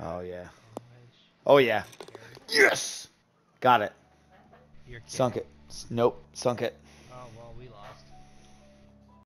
Oh yeah. Oh yeah. Yes. Got it. Sunk it. Nope. Sunk it. Oh well, we lost.